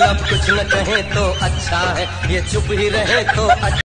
लब कुछ न कहे तो अच्छा है। ये चुप ही रहे तो अच्छा